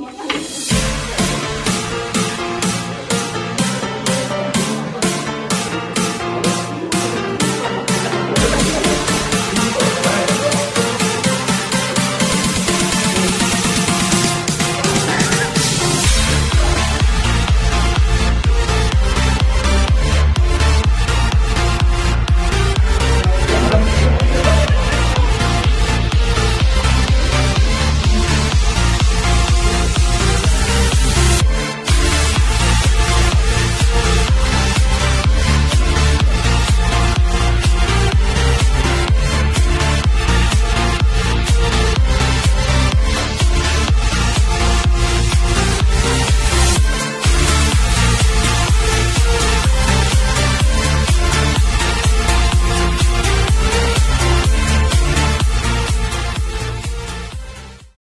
Yeah.